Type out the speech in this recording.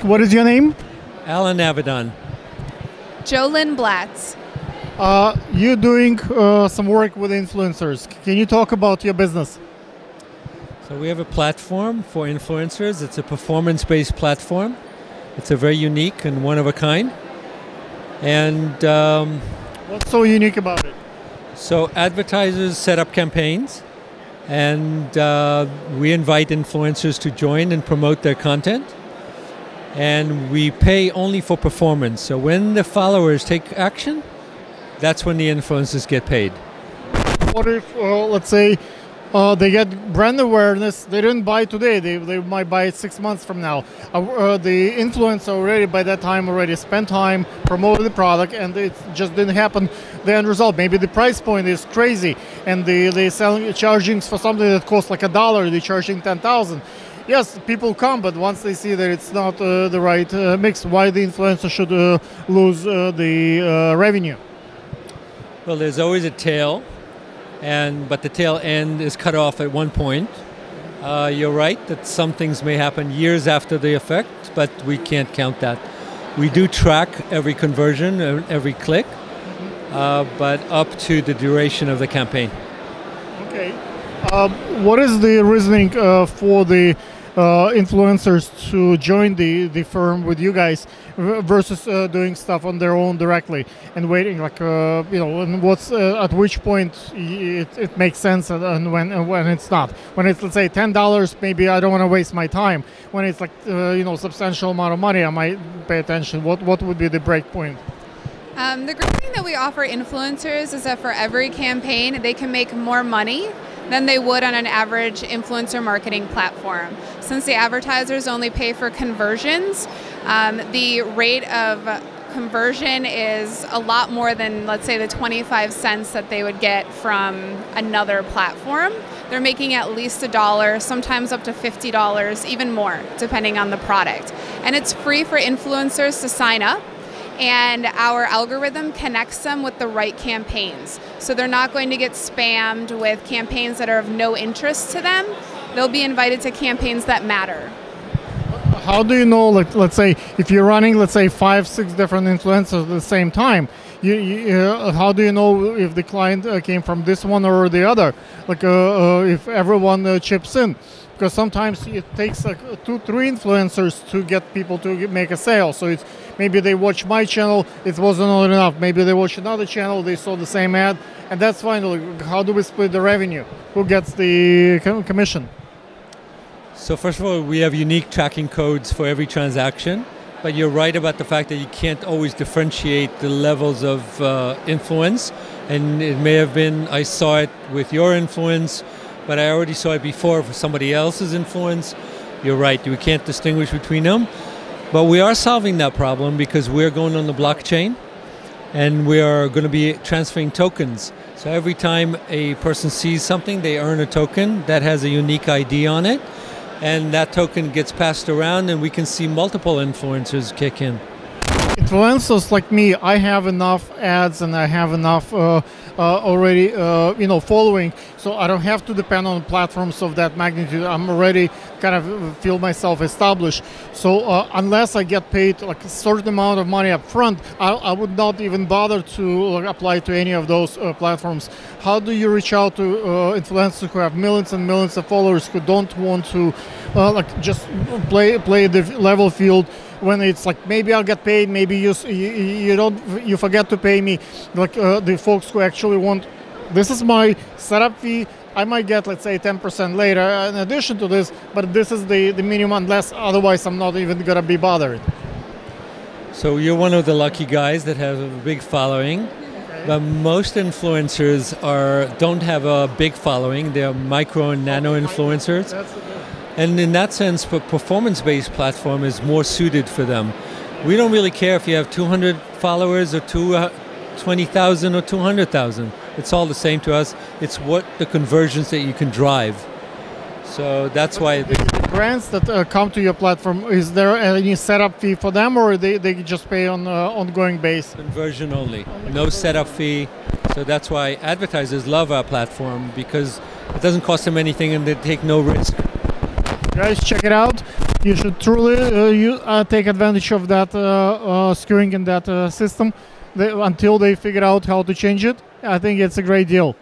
ask what is your name? Alan Avedon. Jolyn Blatz. Uh, you're doing uh, some work with influencers. Can you talk about your business? So we have a platform for influencers. It's a performance-based platform. It's a very unique and one of a kind. And um, what's so unique about it? So advertisers set up campaigns, and uh, we invite influencers to join and promote their content. And we pay only for performance. So when the followers take action, that's when the influencers get paid. What if, uh, let's say, uh, they get brand awareness. They didn't buy today. They, they might buy six months from now. Uh, uh, the influencer already by that time already spent time promoting the product, and it just didn't happen. The end result, maybe the price point is crazy, and they they selling charging for something that costs like a dollar. They're charging ten thousand. Yes, people come, but once they see that it's not uh, the right uh, mix, why the influencer should uh, lose the revenue? Well, there's always a tail and but the tail end is cut off at one point. Uh, you're right that some things may happen years after the effect, but we can't count that. We do track every conversion, uh, every click, uh, but up to the duration of the campaign. Okay. Um, what is the reasoning uh, for the uh, influencers to join the, the firm with you guys versus uh, doing stuff on their own directly and waiting like you know and what's at which point it, it makes sense and when and when it's not? When it's let's say ten dollars maybe I don't want to waste my time. When it's like you know substantial amount of money I might pay attention. What what would be the break point? Um, the great thing that we offer influencers is that for every campaign they can make more money than they would on an average influencer marketing platform. Since the advertisers only pay for conversions, um, the rate of conversion is a lot more than, let's say, the 25 cents that they would get from another platform. They're making at least a dollar, sometimes up to $50, even more, depending on the product. And it's free for influencers to sign up and our algorithm connects them with the right campaigns. So they're not going to get spammed with campaigns that are of no interest to them. They'll be invited to campaigns that matter. How do you know, like, let's say, if you're running, let's say, five, six different influencers at the same time, you, you, uh, how do you know if the client uh, came from this one or the other? Like, uh, uh if everyone uh, chips in? Because sometimes it takes like two, three influencers to get people to make a sale. So it's maybe they watch my channel, it wasn't enough. Maybe they watch another channel, they saw the same ad, and that's finally how do we split the revenue? Who gets the commission? So first of all, we have unique tracking codes for every transaction. But you're right about the fact that you can't always differentiate the levels of uh, influence. And it may have been, I saw it with your influence, but I already saw it before for somebody else's influence. You're right, we can't distinguish between them. But we are solving that problem because we're going on the blockchain and we are going to be transferring tokens. So every time a person sees something, they earn a token that has a unique ID on it. And that token gets passed around, and we can see multiple influencers kick in influencers like me, I have enough ads and I have enough uh, uh, already, uh, you know, following, so I don't have to depend on platforms of that magnitude. I'm already kind of feel myself established. So uh, unless I get paid like a certain amount of money up front, I, I would not even bother to apply to any of those uh, platforms. How do you reach out to uh, influencers who have millions and millions of followers who don't want to like just play play the level field? When it's like maybe I'll get paid, maybe you you, you don't you forget to pay me. Like uh, the folks who actually want, this is my setup fee. I might get let's say 10% later in addition to this, but this is the the minimum. Unless otherwise, I'm not even gonna be bothered. So you're one of the lucky guys that have a big following. But most influencers are don't have a big following. They're micro and nano influencers. And in that sense, a performance-based platform is more suited for them. We don't really care if you have 200 followers or uh, 20,000 or 200,000. It's all the same to us. It's what the conversions that you can drive. So that's why the, the brands that uh, come to your platform is there any setup fee for them, or they, they just pay on uh, ongoing base? Conversion only, no setup fee. So that's why advertisers love our platform because it doesn't cost them anything and they take no risk. Guys, check it out. you should truly uh, you uh, take advantage of that uh, uh, skewing in that uh, system they, until they figure out how to change it. I think it's a great deal.